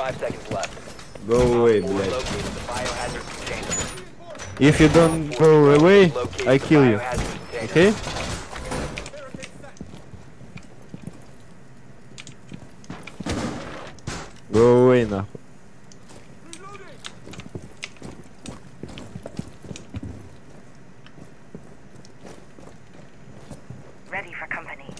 Five seconds left. Go away, Blade. If you don't go away, I kill you. Okay? Go away now. Ready for company.